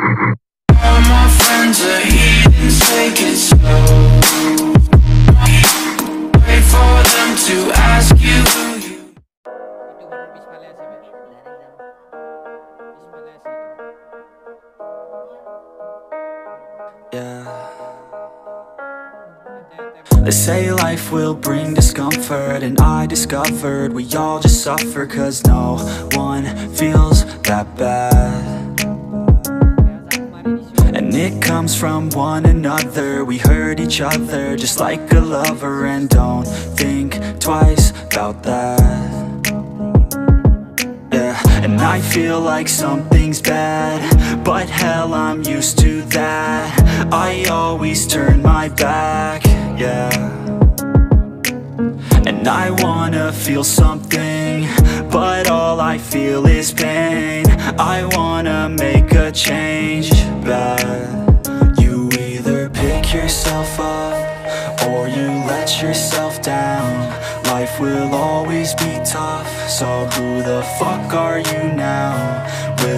All my friends are heathens, take it slow. Wait for them to ask you Yeah. They say life will bring discomfort, and I discovered we all just suffer cause no one feels that bad. It comes from one another. We hurt each other just like a lover, and don't think twice about that. Yeah, and I feel like something's bad, but hell, I'm used to that. I always turn my back, yeah. And I wanna feel something, but all I feel is pain. I wanna make a change, but you either pick yourself up or you let yourself down. Life will always be tough, so who the fuck are you now? Will